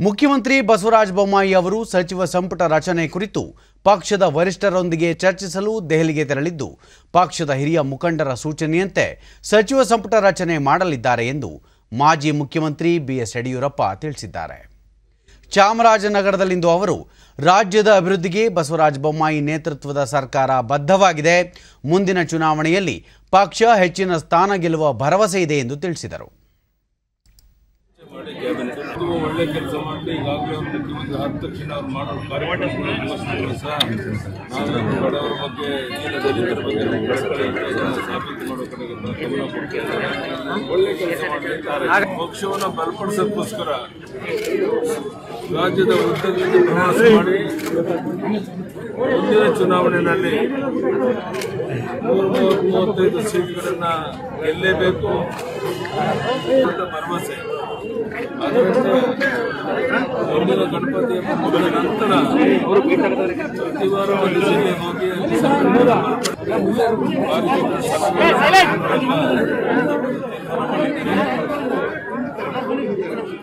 ಮುಖ್ಯಮಂತ್ರಿ ಬಸವರಾಜ ಬೊಮ್ಮಾಯಿ ಅವರು ಸಚಿವ ಸಂಪುಟ ರಚನೆ ಕುರಿತು ಪಕ್ಷದ ವರಿಷ್ಠರೊಂದಿಗೆ ಚರ್ಚಿಸಲು ದೆಹಲಿಗೆ ತೆರಳಿದ್ದು, ಪಕ್ಷದ ಹಿರಿಯ ಮುಖಂಡರ ಸೂಚನೆಯಂತೆ ಸಚಿವ ಸಂಪುಟ ರಚನೆ ಮಾಡಲಿದ್ದಾರೆ ಎಂದು ಮಾಜಿ ಮುಖ್ಯಮಂತ್ರಿ ಬಿಎಸ್ ಯಡಿಯೂರಪ್ಪ ತಿಳಿಸಿದ್ದಾರೆ. ಚಾಮರಾಜನಗರದಲ್ಲಿಂದು ಅವರು, ರಾಜ್ಯದ ಅಭಿವೃದ್ಧಿಗೆ ಬಸವರಾಜ ಬೊಮ್ಮಾಯಿ ನೇತೃತ್ವದ ಸರ್ಕಾರ ಬದ್ಧವಾಗಿದೆ, ಮುಂದಿನ ಚುನಾವಣೆಯಲ್ಲಿ ಪಕ್ಷ ಹೆಚ್ಚಿನ ಸ್ಥಾನ ಗೆಲ್ಲುವ ಭರವಸೆ ಇದೆ ಎಂದು ತಿಳಿಸಿದರು. ಮಾಡಿ ಒಳ್ಳೆ ಕೆಲಸ ಮಾಡಿ ಈಗಾಗಲೇ ಅವ್ರು ಮುಖ್ಯಮಂತ್ರಿ ಆದ ತಕ್ಷಣ ಅವ್ರು ಮಾಡೋ ಕಾರ್ಯಕ್ರಮಗಳು ಸಹ ನಾವು ಬಡವರ ಬಗ್ಗೆ ದಲಿತರ ಬಗ್ಗೆ ಸಾಬೀತು ಮಾಡೋ ಕಡೆಗೆ ಗಮನ ಕೊಡ್ತಾ ಒಳ್ಳೆ ಕೆಲಸ ಮಾಡಿದ್ದಾರೆ ಪಕ್ಷವನ್ನು ಬಲಪಡಿಸೋದಕ್ಕೋಸ್ಕರ ರಾಜ್ಯದ ಉದ್ದಗಲಕ್ಕೆ ಪ್ರವಾಸ ಮಾಡಿ ಮುಂದಿನ ಚುನಾವಣೆಯಲ್ಲಿ ನೂರ ಮೂವತ್ತು ಮೂವತ್ತೈದು ಸೀಟ್ಗಳನ್ನು ಗೆಲ್ಲೇಬೇಕು ಅಂತ ಭರವಸೆ. ಮುಂದಿನ ಗಣಪತಿ ಮುಗಿದ ನಂತರ ಪ್ರತಿ ವಾರ ಒಂದು ಜಿಲ್ಲೆ ಹೋಗಿ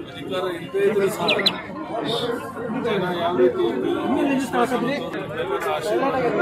ಅಧಿಕಾರ ಇಲ್ಲದೇ ಇದ್ರೆ ಜನ ಯಾವ ರೀತಿ ಸಂಘಟನೆ ಆಶೀರ್ವಾದದಿಂದ